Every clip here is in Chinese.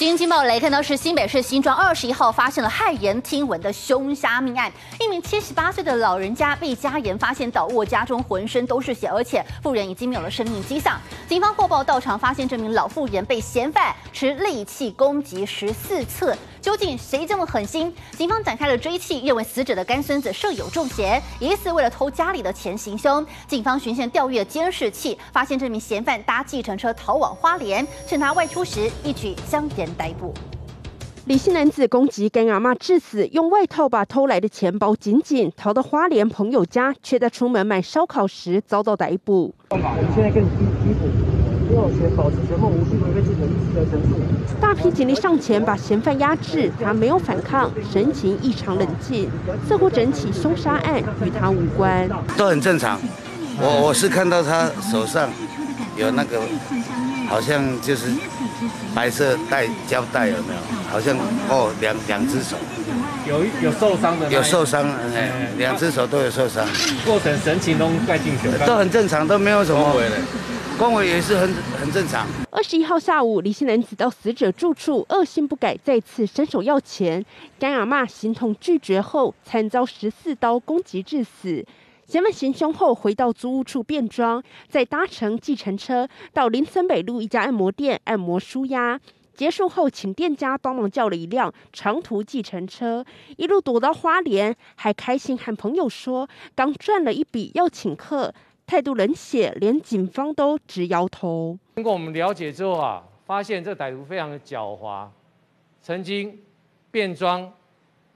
今天《金报》来看到是新北市新庄二十一号发现了骇人听闻的凶杀命案，一名七十八岁的老人家被家人发现倒卧家中，浑身都是血，而且妇人已经没有了生命迹象。警方获报到场，发现这名老妇人被嫌犯持利器攻击十四次。究竟谁这么狠心？警方展开了追缉，认为死者的干孙子设有重嫌，疑似为了偷家里的钱行凶。警方循线调阅监视器，发现这名嫌犯搭计程车逃往花莲，趁他外出时一举将人逮捕。李姓男子攻击干阿妈致死，用外套把偷来的钱包紧紧逃到花莲朋友家，却在出门买烧烤时遭到逮捕。我们现在更低低补。保持前后无序违背自己的意思的陈述。大批警力上前把嫌犯压制，他没有反抗，神情异常冷静，似乎整起凶杀案与他无关，都很正常。我我是看到他手上有那个，好像就是白色带胶带，有没有？好像哦，两两只手有有受伤的，有受伤，哎，两只手都有受伤。过程神情都盖进去，都很正常，都没有什么。光伟也是很很正常。二十一号下午，李姓男子到死者住处，恶性不改，再次伸手要钱。干阿妈形同拒绝后，惨遭十四刀攻击致死。嫌犯行凶后，回到租屋处变装，再搭乘计程车到林森北路一家按摩店按摩舒压。结束后，请店家帮忙叫了一辆长途计程车，一路躲到花莲，还开心和朋友说刚赚了一笔要请客。态度冷血，连警方都直摇头。经过我们了解之后啊，发现这歹徒非常的狡猾，曾经变装，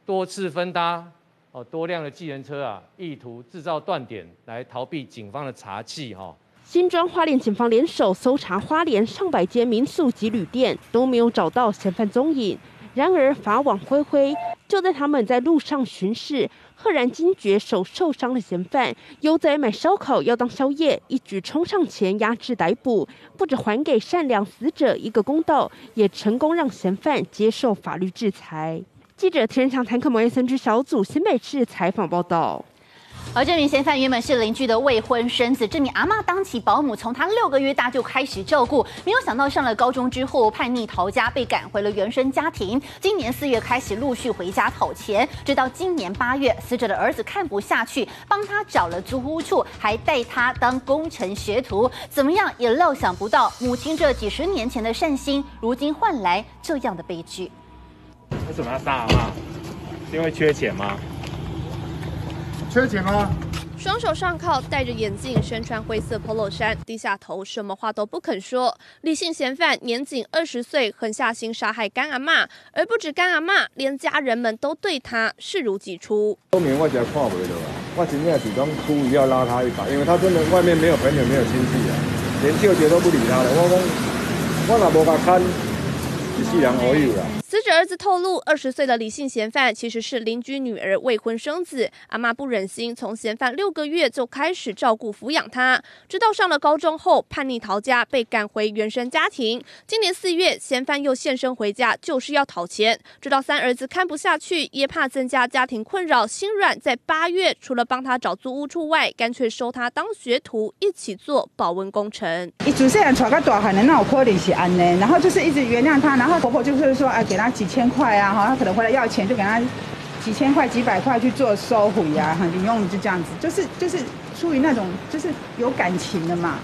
多次分搭哦多辆的计程车啊，意图制造断点来逃避警方的查缉哈。新庄花莲警方联手搜查花莲上百间民宿及旅店，都没有找到嫌犯踪影。然而法网恢恢，就在他们在路上巡视。赫然惊觉手受伤的嫌犯，悠哉买烧烤要当宵夜，一举冲上前压制逮捕，不止还给善良死者一个公道，也成功让嫌犯接受法律制裁。记者天上坦克摩耶森之小组新北市采访报道。而这名嫌犯原本是邻居的未婚生子，这名阿妈当起保姆，从他六个月大就开始照顾。没有想到上了高中之后叛逆逃家，被赶回了原生家庭。今年四月开始陆续回家讨钱，直到今年八月，死者的儿子看不下去，帮他找了租屋处，还带他当工程学徒。怎么样也料想不到，母亲这几十年前的善心，如今换来这样的悲剧。为什么要杀阿妈？是因为缺钱吗？缺钱吗？双手上铐，戴着眼镜，身穿灰色 polo 衫，低下头，什么话都不肯说。李姓嫌犯年仅二十岁，狠下心杀害干阿妈，而不止干阿妈，连家人们都对他视如己出。后面我只看不了啊，我今天只当故意要拉他一把，因为他真的外面没有朋友，没有亲戚啊，连舅舅都不理他了。我讲，我若无甲看，死者儿子透露，二十岁的李姓嫌犯其实是邻居女儿未婚生子，阿妈不忍心从嫌犯六个月就开始照顾抚养他，直到上了高中后叛逆逃家，被赶回原生家庭。今年四月，嫌犯又现身回家，就是要讨钱。直到三儿子看不下去，也怕增加家庭困扰，心软，在八月除了帮他找租屋处外，干脆收他当学徒，一起做保温工程。一主持人传个大汉的那种可能是安呢，然后就是一直原谅他，然后婆婆就是说，哎，给他。几千块啊，哈，他可能回来要钱，就给他几千块、几百块去做收回呀，哈，你用就这样子，就是就是出于那种就是有感情的嘛，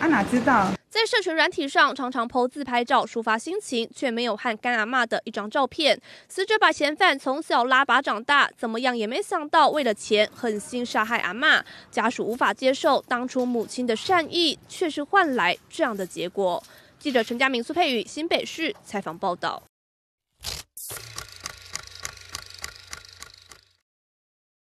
啊哪知道在社群软体上常常 po 自拍照抒发心情，却没有和干阿妈的一张照片。死者把嫌犯从小拉拔长大，怎么样也没想到为了钱狠心杀害阿妈，家属无法接受当初母亲的善意，却是换来这样的结果。记者陈佳明、苏佩宇新北市采访报道。